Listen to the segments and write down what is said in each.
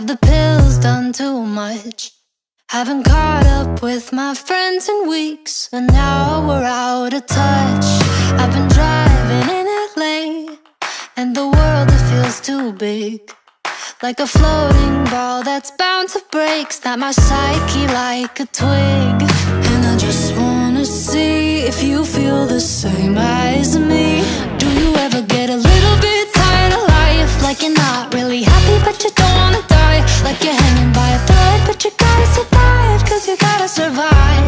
Have the pills done too much? Haven't caught up with my friends in weeks, and now we're out of touch. I've been driving in LA, and the world it feels too big. Like a floating ball that's bound to break, snap my psyche like a twig. And I just wanna see if you feel the same as me. Do you ever get a little bit tired of life? Like you're not really happy, but you don't wanna. Like you're hanging by a thread, but you gotta survive, cause you gotta survive.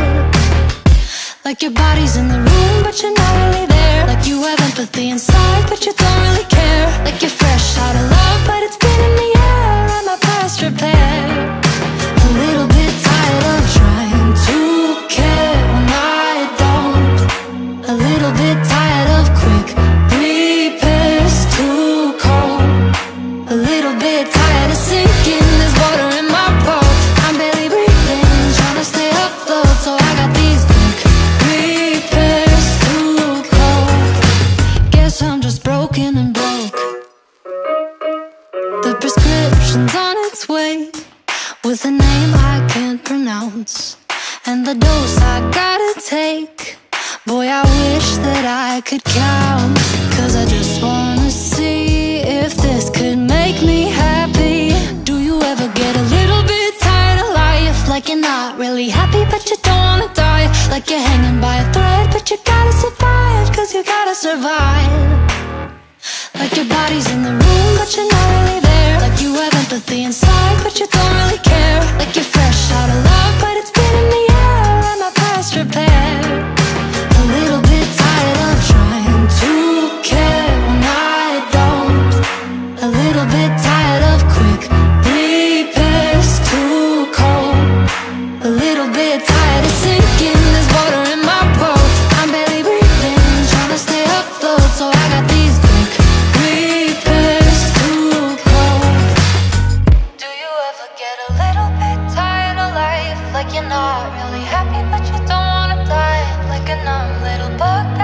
Like your body's in the room, but you're not really there. Like you have empathy inside, but you don't really care. Like you're fresh out of love, but it's been in the air. I'm a past repair. A little bit tired of trying to care when I don't. A little bit tired prescription's on its way with a name I can't pronounce. And the dose I gotta take. Boy, I wish that I could count. Cause I just wanna see if this could make me happy. Do you ever get a little bit tired of life? Like you're not really happy, but you don't wanna die. Like you're hanging by a thread, but you gotta survive. Cause you gotta survive. Like your body's in the room, but you're not really not really happy, but you don't wanna die like a numb little bug.